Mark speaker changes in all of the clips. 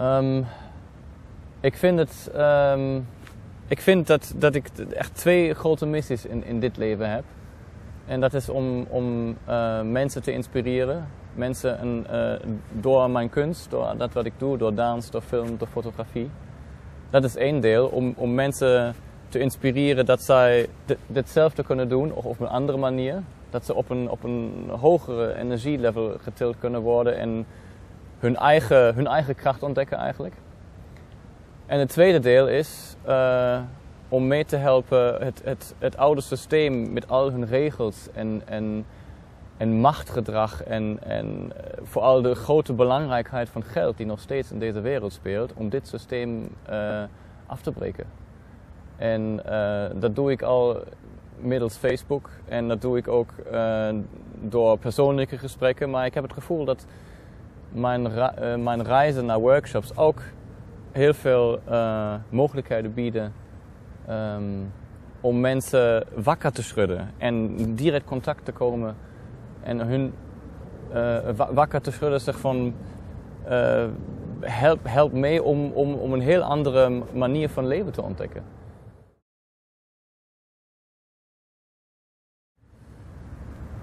Speaker 1: Ehm, ik vind het. ehm, ik vind dat, dat ik echt twee grote missies in, in dit leven heb. En dat is om, om eh, mensen te inspireren. Mensen een, eh, door mijn kunst, door dat wat ik doe, door dans, door film, door fotografie. Dat is één deel. Om, om mensen te inspireren dat zij dit, ditzelfde kunnen doen, of op een andere manier. Dat ze op een, op een hogere energielevel getild kunnen worden en hun eigen, hun eigen kracht ontdekken eigenlijk. En het tweede deel is eh, om mee te helpen het, het, het oude systeem met al hun regels en, en, en machtgedrag en, en eh, vooral de grote belangrijkheid van geld die nog steeds in deze wereld speelt, om dit systeem eh, af te breken. En dat doe ik al middels Facebook en dat doe ik ook door persoonlijke gesprekken, maar ik heb het gevoel dat mijn, eh, mijn reizen naar workshops ook heel veel eh, mogelijkheden bieden ehm, om mensen wakker te schudden en direct contact te komen en hun eh, wa- wakker te schudden, zeg van help, help mee om, om, om een heel andere manier van leven te ontdekken.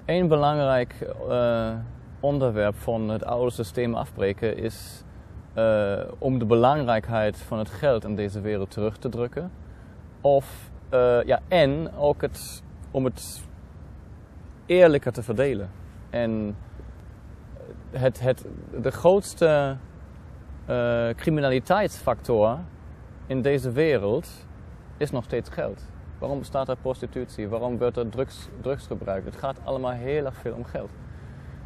Speaker 1: Een belangrijk onderwerp van het oude systeem afbreken is eh, om de belangrijkheid van het geld in deze wereld terug te drukken. Of, eh, ja, en ook het, om het eerlijker te verdelen. En het, het, de grootste eh, criminaliteitsfactor in deze wereld is nog steeds geld. Waarom bestaat er prostitutie? Waarom wordt er drugs, drugs gebruikt? Het gaat allemaal heel erg veel om geld.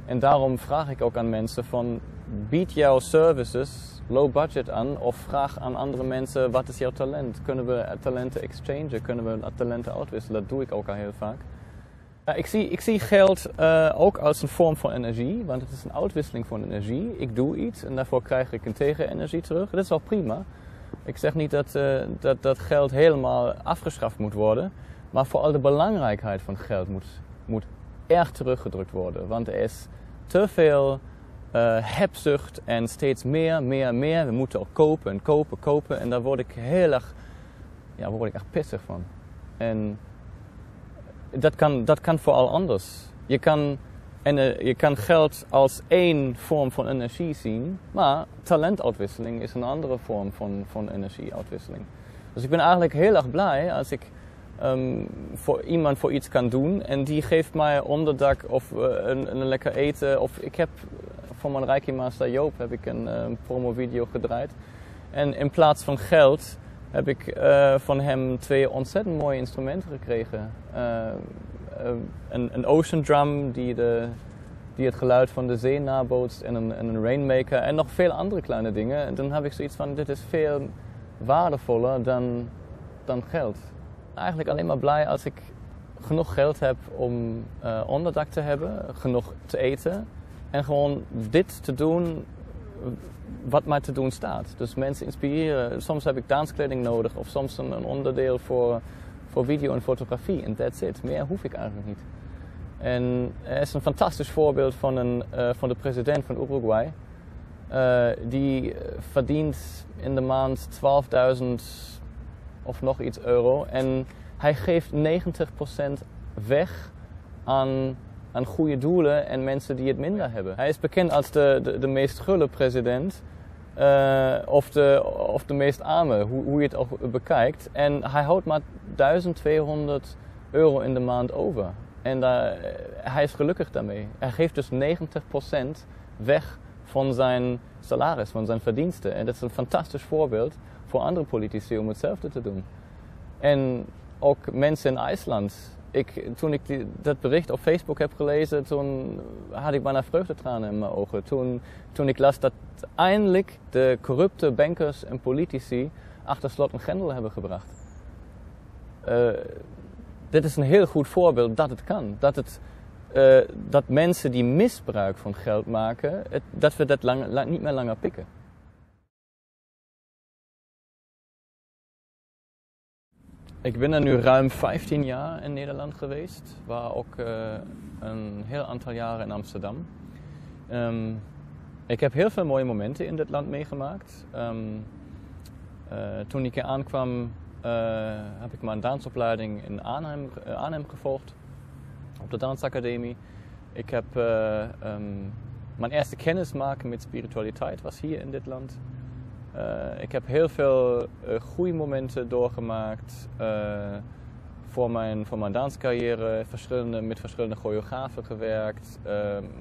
Speaker 1: En daarom vraag ik ook aan mensen van bied jouw services low budget aan of vraag aan andere mensen wat is jouw talent? Kunnen we talenten exchangen? Kunnen we talenten uitwisselen? Dat doe ik ook al heel vaak. Ja, ik, zie, ik zie geld eh, ook als een vorm van energie, want het is een uitwisseling van energie. Ik doe iets en daarvoor krijg ik een tegenenergie terug. Dat is wel prima. Ik zeg niet dat, eh, dat, dat geld helemaal afgeschaft moet worden, maar vooral de belangrijkheid van geld moet, moet erg teruggedrukt worden. Want er is te veel eh, hebzucht en steeds meer, meer, meer. We moeten ook kopen en kopen, kopen. En daar word ik heel erg, ja, word ik echt pissig van. En dat kan, dat kan vooral anders. Je kan, en, eh, je kan geld als één vorm van energie zien, maar talentuitwisseling is een andere vorm van, van energieuitwisseling. Dus ik ben eigenlijk heel erg blij als ik ehm, voor iemand voor iets kan doen en die geeft mij onderdak of eh, een, een lekker eten. Of ik heb voor mijn Reiki Master Joop heb ik een promo video gedraaid. En in plaats van geld heb ik eh, van hem twee ontzettend mooie instrumenten gekregen. Eh, eh, een, een ocean drum die, de, die het geluid van de zee nabootst en een, en een rainmaker en nog veel andere kleine dingen. En dan heb ik zoiets van, dit is veel waardevoller dan, dan geld. Eigenlijk alleen maar blij als ik genoeg geld heb om eh, onderdak te hebben, genoeg te eten en gewoon dit te doen wat mij te doen staat. Dus mensen inspireren. Soms heb ik danskleding nodig of soms een, onderdeel voor, voor video en fotografie. En that's it. Meer hoef ik eigenlijk niet. En er is een fantastisch voorbeeld van, een, eh, van de president van Uruguay. Eh, die verdient in de maand 12.000 of nog iets euro. En hij geeft 90% weg aan aan goede doelen en mensen die het minder hebben. Hij is bekend als de, de, de meest gulle president. eh, of, de, of de meest arme, hoe, hoe je het ook bekijkt. En hij houdt maar 1200 euro in de maand over. En daar, hij is gelukkig daarmee. Hij geeft dus 90% weg van zijn salaris, van zijn verdiensten. En dat is een fantastisch voorbeeld voor andere politici om hetzelfde te doen. En ook mensen in IJsland. Ik, toen ik die, dat bericht op Facebook heb gelezen, toen had ik bijna vreugdetranen in mijn ogen. Toen, toen ik las dat eindelijk de corrupte bankers en politici achter slot en grendel hebben gebracht. Eh, dit is een heel goed voorbeeld dat het kan. Dat, het, eh, dat mensen die misbruik van geld maken, dat we dat lang- niet meer langer pikken. Ik ben er nu ruim 15 jaar in Nederland geweest, waar ook eh, een heel aantal jaren in Amsterdam. Ehm, ik heb heel veel mooie momenten in dit land meegemaakt. Um, uh, toen ik hier aankwam, uh, heb ik mijn dansopleiding in Arnhem, Arnhem gevolgd, op de Dansacademie. Ik heb um, mijn eerste kennismaking met spiritualiteit was hier in dit land. Ik heb heel veel goede momenten doorgemaakt voor mijn, voor mijn danscarrière, verschillende, met verschillende choreografen gewerkt,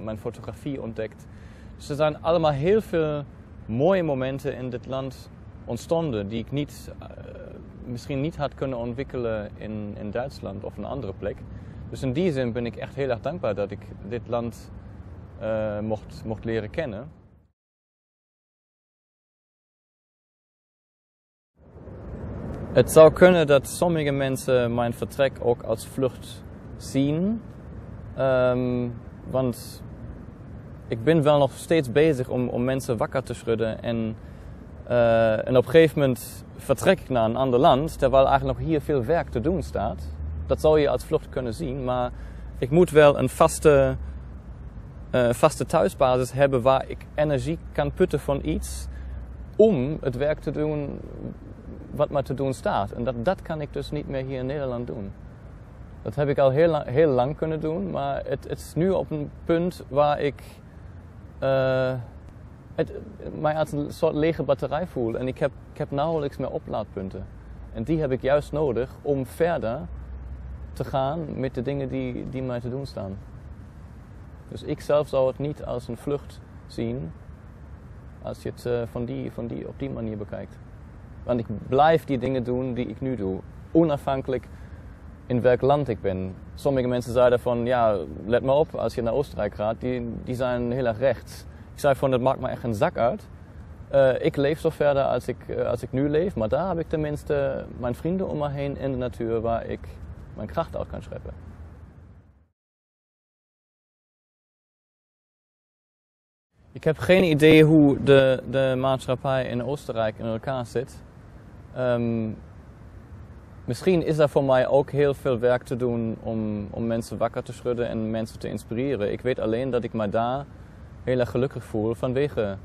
Speaker 1: mijn fotografie ontdekt. Dus er zijn allemaal heel veel mooie momenten in dit land ontstonden die ik niet, misschien niet had kunnen ontwikkelen in, in Duitsland of een andere plek. Dus in die zin ben ik echt heel erg dankbaar dat ik dit land mocht, mocht leren kennen. Het zou kunnen dat sommige mensen mijn vertrek ook als vlucht zien. Um, want ik ben wel nog steeds bezig om, om mensen wakker te schudden. En, uh, en op een gegeven moment vertrek ik naar een ander land, terwijl eigenlijk nog hier veel werk te doen staat. Dat zou je als vlucht kunnen zien, maar ik moet wel een vaste, uh, vaste thuisbasis hebben waar ik energie kan putten van iets om het werk te doen wat maar te doen staat. En dat, dat kan ik dus niet meer hier in Nederland doen. Dat heb ik al heel lang, heel lang kunnen doen, maar het, het is nu op een punt waar ik uh, het, mij als een soort lege batterij voel. En ik heb, ik heb nauwelijks meer oplaadpunten. En die heb ik juist nodig om verder te gaan met de dingen die, die mij te doen staan. Dus ik zelf zou het niet als een vlucht zien als je het uh, van die, van die, op die manier bekijkt. Want ik blijf die dingen doen die ik nu doe, onafhankelijk in welk land ik ben. Sommige mensen zeiden van, ja, let maar op, als je naar Oostenrijk gaat, die, die zijn heel erg rechts. Ik zei van, dat maakt me echt een zak uit. Uh, ik leef zo verder als ik, uh, als ik nu leef, maar daar heb ik tenminste mijn vrienden om me heen in de natuur waar ik mijn kracht uit kan scheppen. Ik heb geen idee hoe de, de maatschappij in Oostenrijk in elkaar zit. Um, misschien is er voor mij ook heel veel werk te doen om, om mensen wakker te schudden en mensen te inspireren. Ik weet alleen dat ik me daar heel erg gelukkig voel vanwege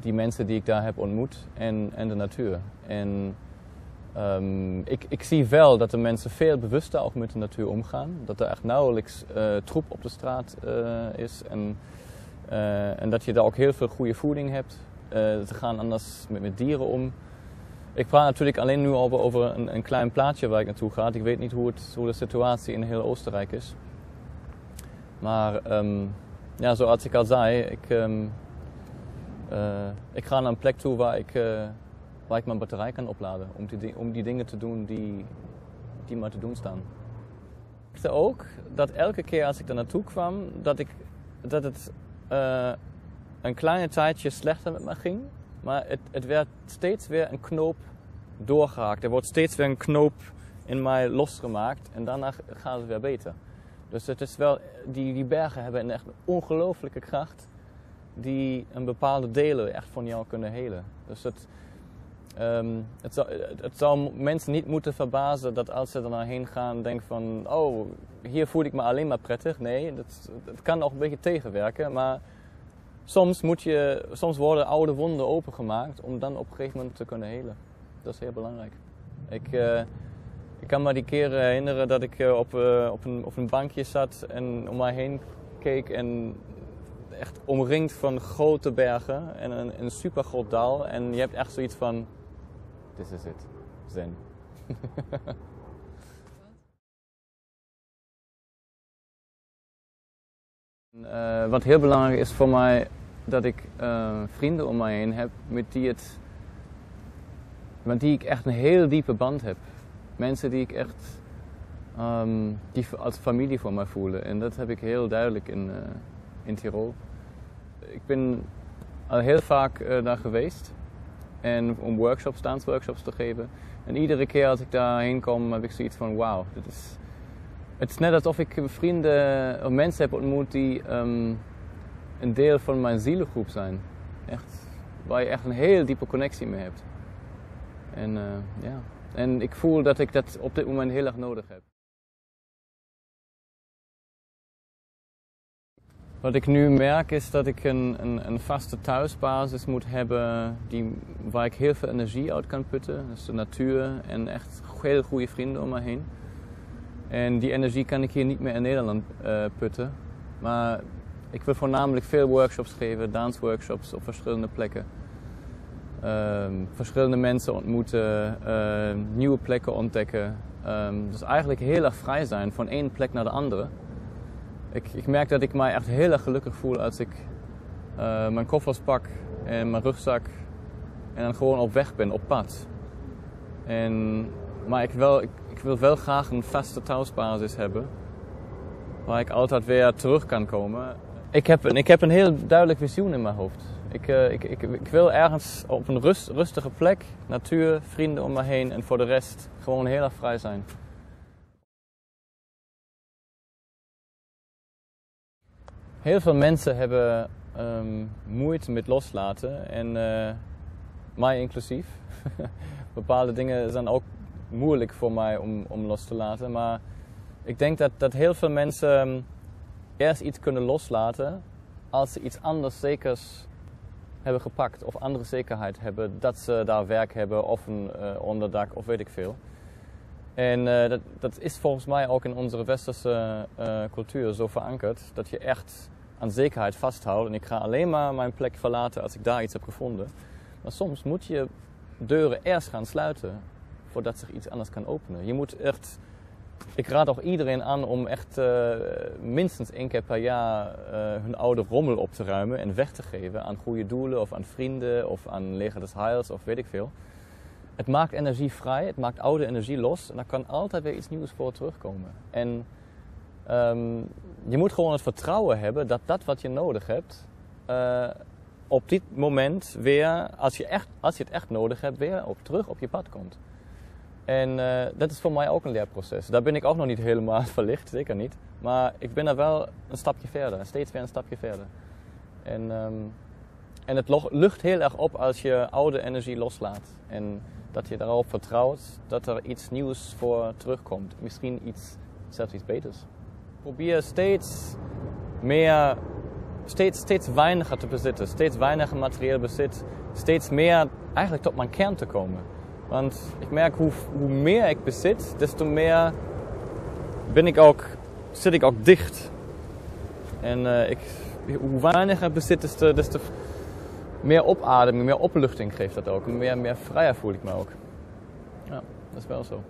Speaker 1: die mensen die ik daar heb ontmoet en, en de natuur. En um, ik, ik zie wel dat de mensen veel bewuster ook met de natuur omgaan. Dat er echt nauwelijks uh, troep op de straat uh, is. En, uh, en dat je daar ook heel veel goede voeding hebt. ze gaan anders met, met dieren om. Ik praat natuurlijk alleen nu over, over een, een, klein plaatsje waar ik naartoe ga. Ik weet niet hoe, het, hoe de situatie in heel Oostenrijk is. Maar um, ja, zoals ik al zei, ik, um, uh, ik ga naar een plek toe waar ik, uh, waar ik mijn batterij kan opladen. Om die, om die dingen te doen die, die maar te doen staan. Ik merkte ook dat elke keer als ik er naartoe kwam, dat, ik, dat het uh, een kleine tijdje slechter met me ging. Maar het, het werd steeds weer een knoop doorgehaakt. Er wordt steeds weer een knoop in mij losgemaakt en daarna gaat het weer beter. Dus het is wel, die, die bergen hebben een echt ongelooflijke kracht die een bepaalde delen echt van jou kunnen helen. Dus het, um, het, zou, het mensen niet moeten verbazen dat als ze er naar heen gaan denken van oh, hier voel ik me alleen maar prettig. Nee, dat, kan nog een beetje tegenwerken, maar soms, moet je, soms worden oude wonden opengemaakt om dan op een gegeven moment te kunnen helen. Dat is heel belangrijk. Ik, uh, ik kan me die keer herinneren dat ik uh, op, op, een, op een bankje zat en om mij heen keek en echt omringd van grote bergen en een, een super groot dal. En je hebt echt zoiets van, this is it, zen. Wat heel belangrijk is voor mij, dat ik vrienden om mij heen heb met die het, met die ik echt een heel diepe band heb. Mensen die ik echt, um, die als familie voor mij voelen. En dat heb ik heel duidelijk in, uh, in Tirol. Ik ben al heel vaak daar geweest en om workshops, dansworkshops te geven. En iedere keer als ik daarheen kom, heb ik zoiets van: wauw, dit is het is net alsof ik vrienden of mensen heb ontmoet die um, een deel van mijn zielengroep zijn. Echt, waar je echt een heel diepe connectie mee hebt. En, uh, ja. en ik voel dat ik dat op dit moment heel erg nodig heb. Wat ik nu merk is dat ik een, een, een, vaste thuisbasis moet hebben die, waar ik heel veel energie uit kan putten. Dus de natuur en echt hele goede vrienden om me heen. En die energie kan ik hier niet meer in Nederland uh, putten. Maar ik wil voornamelijk veel workshops geven, dansworkshops op verschillende plekken. Uh, verschillende mensen ontmoeten, uh, nieuwe plekken ontdekken. Um, dus eigenlijk heel erg vrij zijn van één plek naar de andere. Ik, ik merk dat ik mij echt heel erg gelukkig voel als ik uh, mijn koffers pak en mijn rugzak en dan gewoon op weg ben, op pad. En, maar ik ik, ik wil wel graag een vaste thuisbasis hebben waar ik altijd weer terug kan komen. Ik heb, ik heb een heel duidelijk visioen in mijn hoofd. Ik, uh, ik, ik, ik, wil ergens op een rust, rustige plek, natuur, vrienden om me heen en voor de rest gewoon heel erg vrij zijn. Heel veel mensen hebben um, moeite met loslaten en uh, mij inclusief. Bepaalde dingen zijn ook moeilijk voor mij om, om los te laten, maar ik denk dat, dat heel veel mensen um, eerst iets kunnen loslaten als ze iets anders zekers hebben gepakt of andere zekerheid hebben dat ze daar werk hebben of een uh, onderdak of weet ik veel. En uh, dat, dat, is volgens mij ook in onze westerse uh, cultuur zo verankerd dat je echt aan zekerheid vasthoudt. En ik ga alleen maar mijn plek verlaten als ik daar iets heb gevonden. Maar soms moet je deuren eerst gaan sluiten voordat zich iets anders kan openen. Je moet echt ik raad ook iedereen aan om echt uh, minstens één keer per jaar uh, hun oude rommel op te ruimen en weg te geven aan goede doelen of aan vrienden of aan leger des heils of weet ik veel. Het maakt energie vrij, het maakt oude energie los en daar kan altijd weer iets nieuws voor terugkomen. En um, je moet gewoon het vertrouwen hebben dat dat wat je nodig hebt, uh, op dit moment weer, als je, echt, als je het echt nodig hebt, weer op, terug op je pad komt. En uh, dat is voor mij ook een leerproces. Daar ben ik ook nog niet helemaal verlicht, zeker niet. Maar ik ben er wel een stapje verder, steeds weer een stapje verder. En, um, en het lucht heel erg op als je oude energie loslaat. En dat je daarop vertrouwt dat er iets nieuws voor terugkomt. Misschien iets, zelfs iets beters. Probeer steeds meer, steeds, steeds weiniger te bezitten. Steeds weiniger materieel bezit. Steeds meer eigenlijk tot mijn kern te komen. Want ik merk hoe, hoe meer ik bezit, desto meer ben ik ook, zit ik ook dicht. En uh, ik, hoe weiniger bezit, desto, desto meer opademing, meer opluchting geeft dat ook. Meer, meer vrijer voel ik me ook. Ja, dat is wel zo.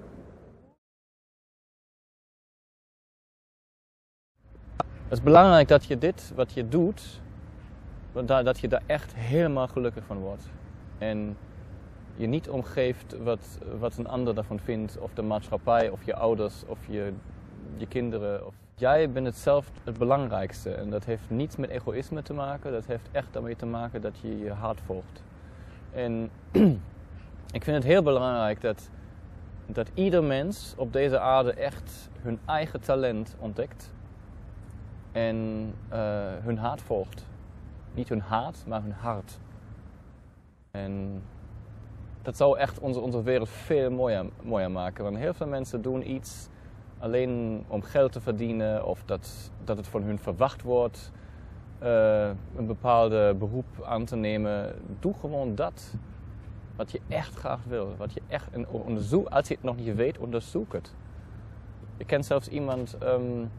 Speaker 1: Het is belangrijk dat je dit, wat je doet, dat je daar echt helemaal gelukkig van wordt. En je niet omgeeft wat, wat een ander daarvan vindt, of de maatschappij, of je ouders, of je, je kinderen. Of... Jij bent het zelf het belangrijkste en dat heeft niets met egoïsme te maken, dat heeft echt daarmee te maken dat je je hart volgt. En ik vind het heel belangrijk dat, dat ieder mens op deze aarde echt hun eigen talent ontdekt en uh, hun hart volgt. Niet hun haat, maar hun hart. En dat zou echt onze, onze wereld veel mooier, mooier maken. Want heel veel mensen doen iets alleen om geld te verdienen of dat, dat het van hun verwacht wordt uh, een bepaalde beroep aan te nemen. Doe gewoon dat wat je echt graag wil. Wat je echt, en als je het nog niet weet, onderzoek het. Ik ken zelfs iemand um,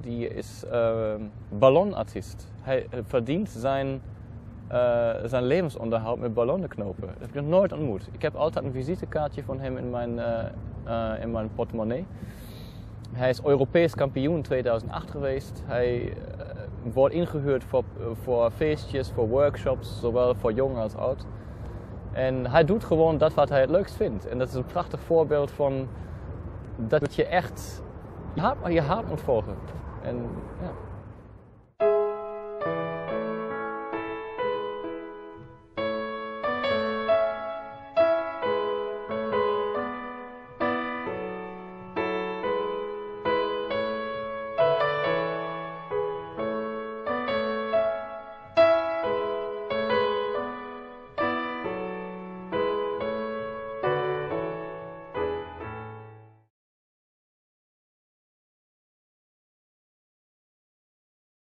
Speaker 1: die is uh, ballonartiest. Hij verdient zijn uh, zijn levensonderhoud met ballonnen knopen. Dat heb ik nog nooit ontmoet. Ik heb altijd een visitekaartje van hem in mijn, uh, uh, in mijn portemonnee. Hij is Europees kampioen 2008 geweest. Hij wordt ingehuurd voor, voor feestjes, voor workshops, zowel voor jong als oud. En hij doet gewoon dat wat hij het leukst vindt. En dat is een prachtig voorbeeld van dat je echt je hart, je hart moet volgen. En, ja.